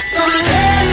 Some